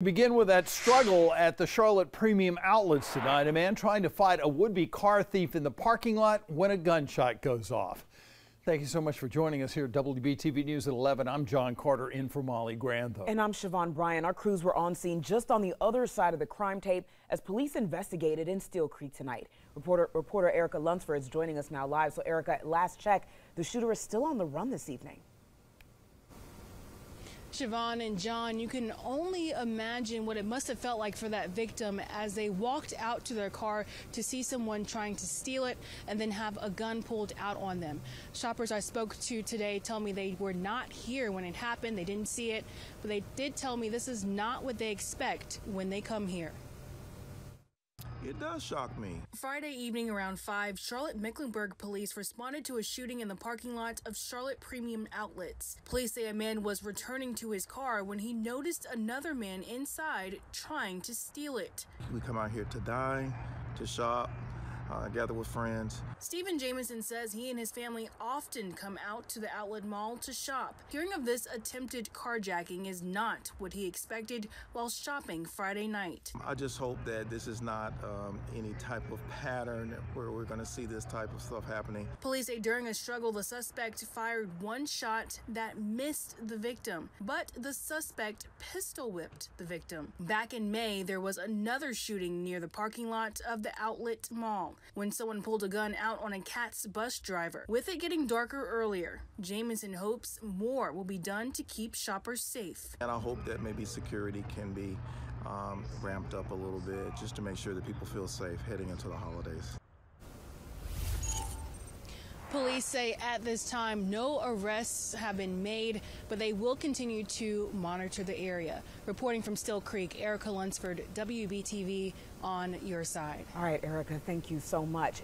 Begin with that struggle at the Charlotte Premium Outlets tonight. A man trying to fight a would-be car thief in the parking lot when a gunshot goes off. Thank you so much for joining us here at WBTV News at 11. I'm John Carter in for Molly Grantham. And I'm Siobhan Bryan. Our crews were on scene just on the other side of the crime tape as police investigated in Steel Creek tonight. Reporter, reporter Erica Lunsford is joining us now live. So Erica, last check, the shooter is still on the run this evening. Siobhan and John, you can only imagine what it must have felt like for that victim as they walked out to their car to see someone trying to steal it and then have a gun pulled out on them. Shoppers I spoke to today tell me they were not here when it happened. They didn't see it, but they did tell me this is not what they expect when they come here. It does shock me. Friday evening around 5, Charlotte Mecklenburg police responded to a shooting in the parking lot of Charlotte Premium Outlets. Police say a man was returning to his car when he noticed another man inside trying to steal it. We come out here to dine, to shop, uh, gather with friends. Stephen Jameson says he and his family often come out to the outlet mall to shop. Hearing of this attempted carjacking is not what he expected while shopping Friday night. I just hope that this is not um, any type of pattern where we're going to see this type of stuff happening. Police say during a struggle, the suspect fired one shot that missed the victim, but the suspect pistol whipped the victim. Back in May, there was another shooting near the parking lot of the outlet mall when someone pulled a gun out on a CATS bus driver. With it getting darker earlier, Jameson hopes more will be done to keep shoppers safe. And I hope that maybe security can be um, ramped up a little bit just to make sure that people feel safe heading into the holidays. Police say at this time no arrests have been made, but they will continue to monitor the area. Reporting from Steel Creek, Erica Lunsford, WBTV on your side. All right, Erica, thank you so much.